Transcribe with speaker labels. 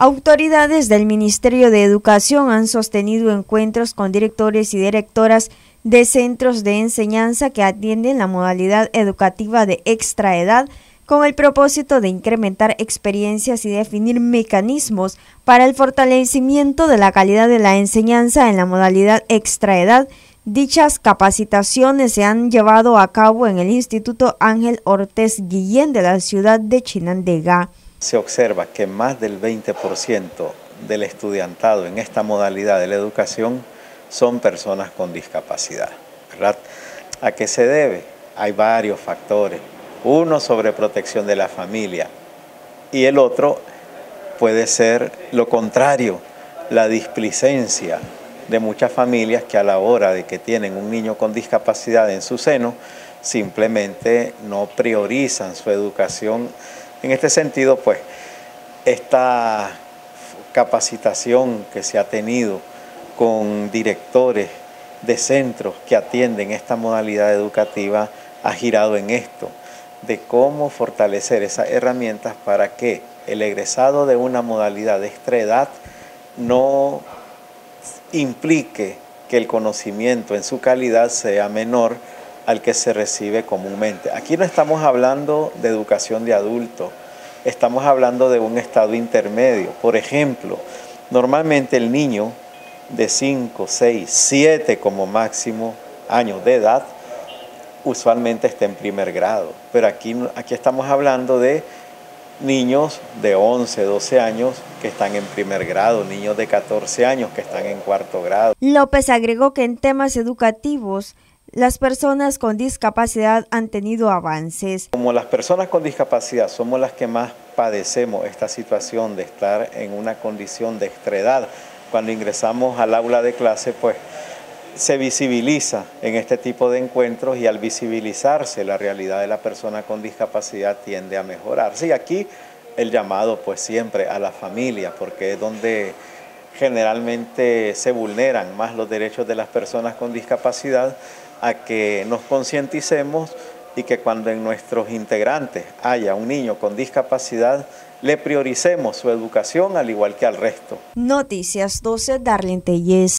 Speaker 1: Autoridades del Ministerio de Educación han sostenido encuentros con directores y directoras de centros de enseñanza que atienden la modalidad educativa de extraedad con el propósito de incrementar experiencias y definir mecanismos para el fortalecimiento de la calidad de la enseñanza en la modalidad extraedad. Dichas capacitaciones se han llevado a cabo en el Instituto Ángel Ortiz Guillén de la ciudad de Chinandega.
Speaker 2: Se observa que más del 20% del estudiantado en esta modalidad de la educación son personas con discapacidad. ¿A qué se debe? Hay varios factores uno sobre protección de la familia y el otro puede ser lo contrario, la displicencia de muchas familias que a la hora de que tienen un niño con discapacidad en su seno, simplemente no priorizan su educación. En este sentido, pues, esta capacitación que se ha tenido con directores de centros que atienden esta modalidad educativa ha girado en esto de cómo fortalecer esas herramientas para que el egresado de una modalidad de extra no implique que el conocimiento en su calidad sea menor al que se recibe comúnmente. Aquí no estamos hablando de educación de adultos, estamos hablando de un estado intermedio. Por ejemplo, normalmente el niño de 5, 6, 7 como máximo años de edad usualmente está en primer grado, pero aquí, aquí estamos hablando de niños de 11, 12 años que están en primer grado, niños de 14 años que están en cuarto grado.
Speaker 1: López agregó que en temas educativos, las personas con discapacidad han tenido avances.
Speaker 2: Como las personas con discapacidad somos las que más padecemos esta situación de estar en una condición de extredad, cuando ingresamos al aula de clase, pues se visibiliza en este tipo de encuentros y al visibilizarse la realidad de la persona con discapacidad tiende a mejorar. Sí, aquí el llamado pues siempre a la familia, porque es donde generalmente se vulneran más los derechos de las personas con discapacidad, a que nos concienticemos y que cuando en nuestros integrantes haya un niño con discapacidad, le prioricemos su educación al igual que al resto.
Speaker 1: Noticias 12, Darlene Telles.